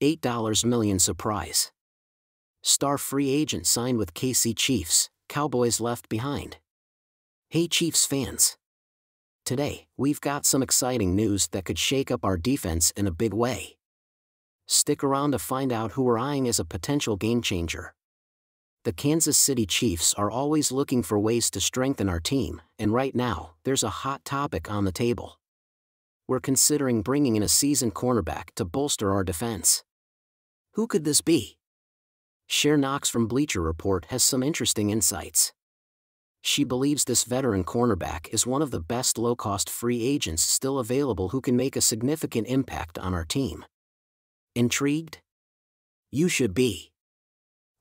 $8 million surprise. Star free agent signed with KC Chiefs, Cowboys left behind. Hey Chiefs fans. Today, we've got some exciting news that could shake up our defense in a big way. Stick around to find out who we're eyeing as a potential game changer. The Kansas City Chiefs are always looking for ways to strengthen our team, and right now, there's a hot topic on the table. We're considering bringing in a seasoned cornerback to bolster our defense. Who could this be? Cher Knox from Bleacher Report has some interesting insights. She believes this veteran cornerback is one of the best low cost free agents still available who can make a significant impact on our team. Intrigued? You should be.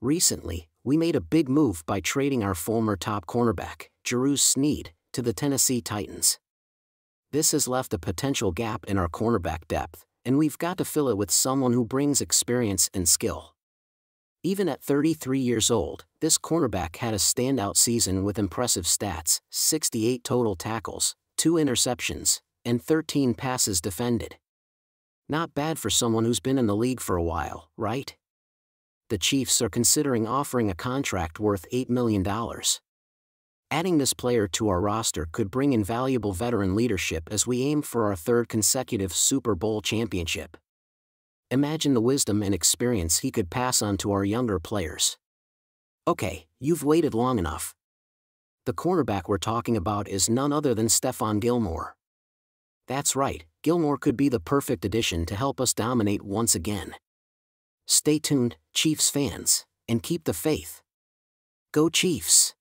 Recently, we made a big move by trading our former top cornerback, L'Jarius Sneed, to the Tennessee Titans. This has left a potential gap in our cornerback depth, and we've got to fill it with someone who brings experience and skill. Even at 33 years old, this cornerback had a standout season with impressive stats 68 total tackles, 2 interceptions, and 13 passes defended. Not bad for someone who's been in the league for a while, right? the Chiefs are considering offering a contract worth $8 million. Adding this player to our roster could bring invaluable veteran leadership as we aim for our third consecutive Super Bowl championship. Imagine the wisdom and experience he could pass on to our younger players. Okay, you've waited long enough. The cornerback we're talking about is none other than Stephon Gilmore. That's right, Gilmore could be the perfect addition to help us dominate once again. Stay tuned, Chiefs fans, and keep the faith. Go Chiefs!